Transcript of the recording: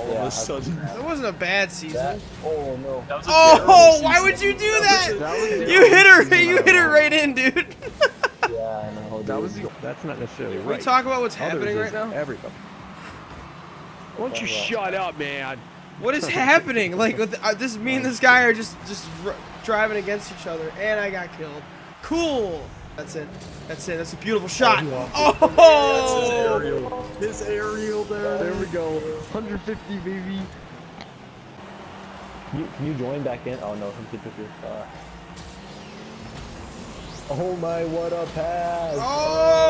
all Yeah, of I- a sudden. That wasn't a bad season. That, oh no. That was a Oh, terrible why season. would you do That that? was a- That was the You hit her. You hit her right in, dude. Yeah, I know. That was the. That's not necessarily Can right. we talk about what's Others happening right now? Everybody. Why don't you Yeah. shut up, man? What is happening? Like, with, uh, this me and this guy are just just r- driving against each other, and I got killed. Cool. That's it. That's it. That's a beautiful shot. That's his Oh! Aerial. His aerial there. There we go. 150, baby. Can you, can you join back in? Oh no, he took your spot. Oh my, what a pass! Oh! Yeah, Yeah!